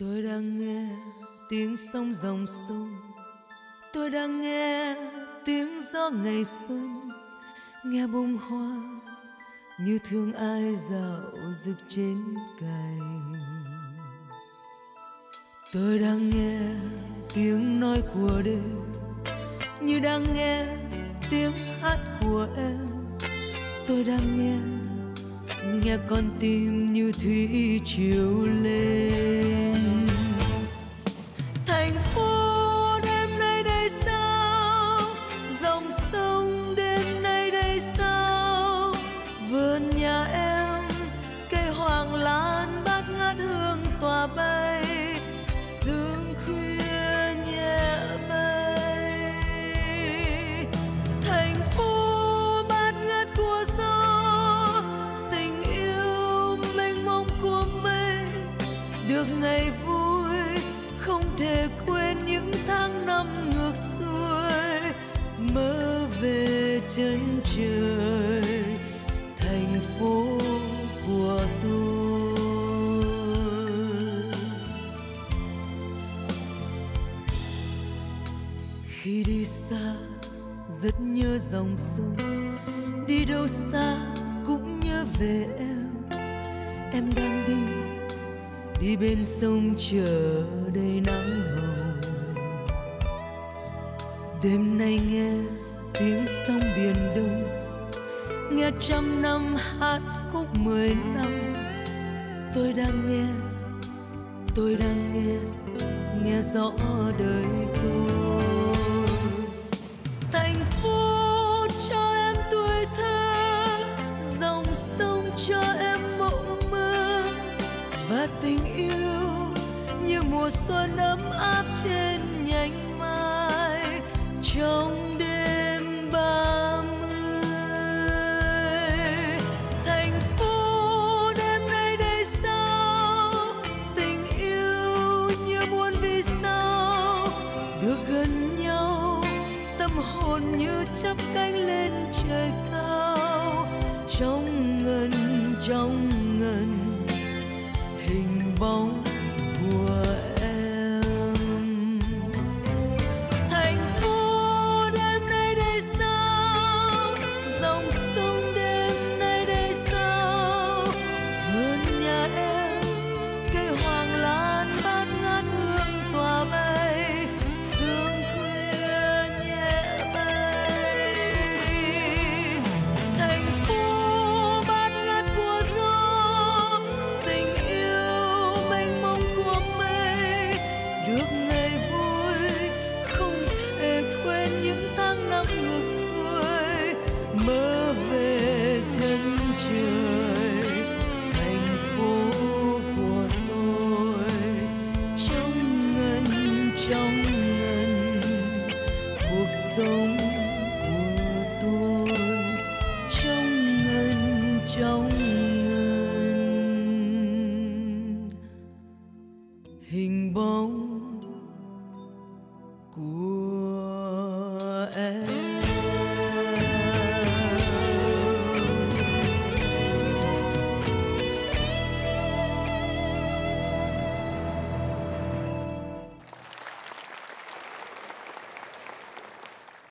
tôi đang nghe tiếng sông dòng sông. Tôi đang nghe tiếng gió ngày xuân. Nghe bông hoa như thương ai dạo rực trên cành. Tôi đang nghe tiếng nói của đêm, như đang nghe tiếng hát của em. Tôi đang nghe nghe con tim như thủy chiều lên. Bay, sương khuya nhẹ bay. Thành phố bát ngát của gió, tình yêu mênh mông của mây được ngày vui, không thể quên những tháng năm ngược xuôi. Mơ về chân trời. Khi đi xa, rất nhớ dòng sông. Đi đâu xa cũng nhớ về em. Em đang đi đi bên sông chờ đầy nắng hồng. Đêm nay nghe tiếng sông biển đông. Nghe trăm năm hát khúc mười năm. Tôi đang nghe, tôi đang nghe nghe rõ đời tôi. Và tình yêu như mùa xuân ấm áp trên nhánh mai, trong đêm ba mươi. Thành phố đêm nay đây sao, tình yêu như muôn vì sao, được gần nhau, tâm hồn như chắp cánh lên trời cao. Trong ngần trong ngần hình sống của tôi trong ngân trong ngân. Hình bóng của